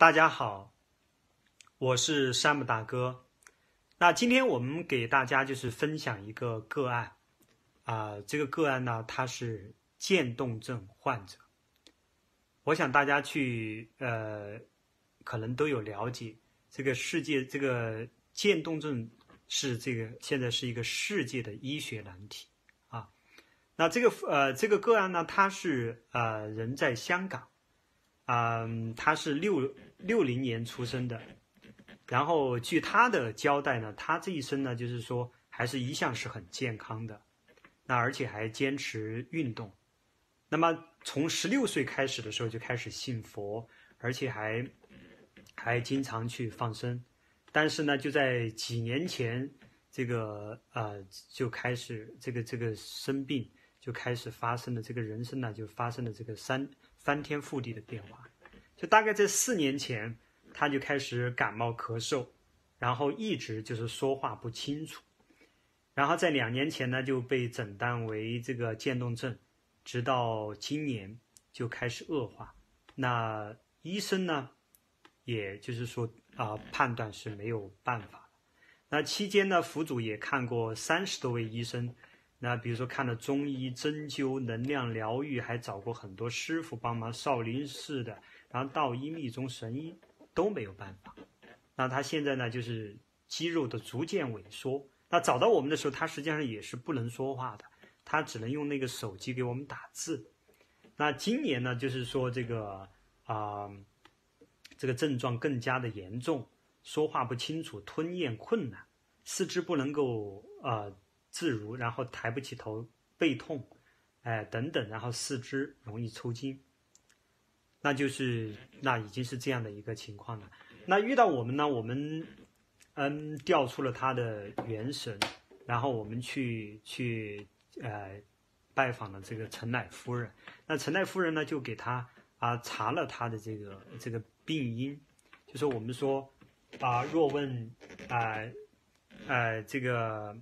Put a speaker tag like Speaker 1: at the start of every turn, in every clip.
Speaker 1: 大家好，我是山姆大哥。那今天我们给大家就是分享一个个案啊、这个个案呢，他是渐冻症患者。我想大家去呃，可能都有了解，这个世界这个渐冻症是这个现在是一个世界的医学难题啊。那这个呃这个个案呢，他是呃人在香港。嗯，他是六六零年出生的，然后据他的交代呢，他这一生呢，就是说还是一向是很健康的，那而且还坚持运动。那么从十六岁开始的时候就开始信佛，而且还还经常去放生。但是呢，就在几年前，这个呃就开始这个这个生病，就开始发生了这个人生呢，就发生了这个三。翻天覆地的变化，就大概在四年前，他就开始感冒咳嗽，然后一直就是说话不清楚，然后在两年前呢就被诊断为这个渐冻症，直到今年就开始恶化。那医生呢，也就是说啊、判断是没有办法。那期间呢，佛祖也看过三十多位医生。那比如说看了中医、针灸、能量疗愈，还找过很多师傅帮忙，少林寺的，然后道医、密宗、神医都没有办法。那他现在呢，就是肌肉的逐渐萎缩。那找到我们的时候，他实际上也是不能说话的，他只能用那个手机给我们打字。那今年呢，就是说这个啊、这个症状更加的严重，说话不清楚，吞咽困难，四肢不能够呃。自如，然后抬不起头，背痛，哎、等等，然后四肢容易抽筋，那就是那已经是这样的一个情况了。那遇到我们呢，我们嗯调出了他的元神，然后我们去去呃拜访了这个陈乃夫人。那陈乃夫人呢，就给他啊查了他的这个这个病因，就是我们说啊，若问啊呃这个。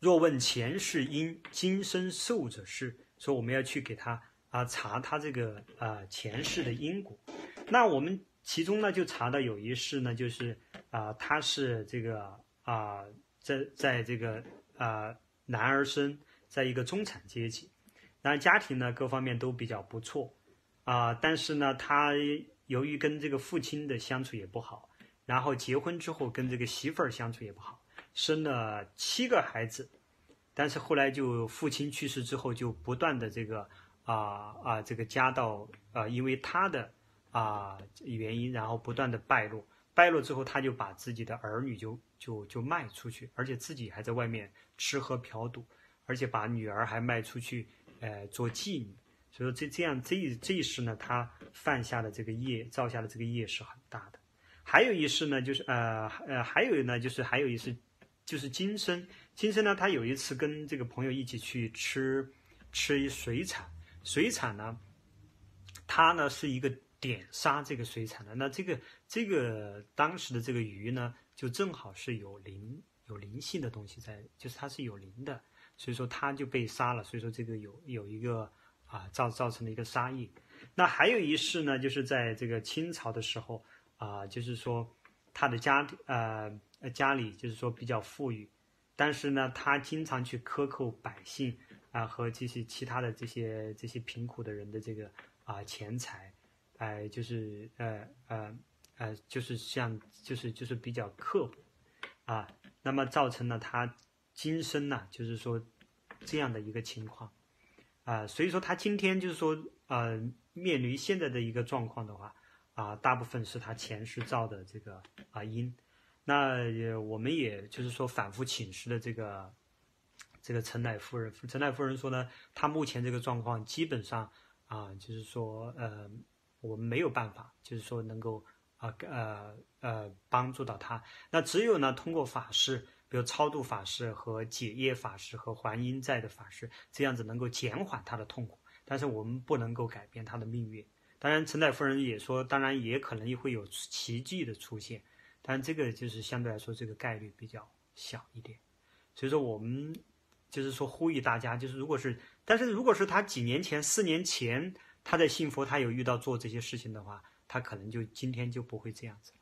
Speaker 1: 若问前世因，今生受者是。说我们要去给他啊查他这个啊前世的因果。那我们其中呢就查到有一世呢，就是啊他是这个啊在在这个啊男儿身，在一个中产阶级，然后家庭呢各方面都比较不错啊，但是呢他由于跟这个父亲的相处也不好，然后结婚之后跟这个媳妇儿相处也不好。生了七个孩子，但是后来就父亲去世之后，就不断的这个啊啊这个家道啊，因为他的啊原因，然后不断的败落，败落之后，他就把自己的儿女就就就卖出去，而且自己还在外面吃喝嫖赌，而且把女儿还卖出去，呃做妓女。所以说这这样这一这一世呢，他犯下的这个业，造下的这个业是很大的。还有一世呢，就是呃呃还有呢，就是还有一世。就是今生，今生呢，他有一次跟这个朋友一起去吃吃水产，水产呢，他呢是一个点杀这个水产的，那这个这个当时的这个鱼呢，就正好是有灵有灵性的东西在，就是它是有灵的，所以说他就被杀了，所以说这个有有一个啊造造成了一个杀业。那还有一世呢，就是在这个清朝的时候啊，就是说他的家呃。家里就是说比较富裕，但是呢，他经常去克扣百姓啊、和这些其他的这些这些贫苦的人的这个啊、钱财，哎、就是呃呃呃，就是像就是就是比较刻薄啊，那么造成了他今生呢，就是说这样的一个情况啊、所以说他今天就是说呃，面临现在的一个状况的话啊、大部分是他前世造的这个啊、因。那也我们也就是说反复请示的这个这个陈乃夫人，陈乃夫人说呢，她目前这个状况基本上啊，就是说呃，我们没有办法，就是说能够啊呃呃帮助到她。那只有呢通过法事，比如超度法事和解业法事和还阴债的法事，这样子能够减缓她的痛苦。但是我们不能够改变她的命运。当然，陈太夫人也说，当然也可能会有奇迹的出现。但这个就是相对来说，这个概率比较小一点，所以说我们就是说呼吁大家，就是如果是，但是如果是他几年前、四年前他在信佛，他有遇到做这些事情的话，他可能就今天就不会这样子。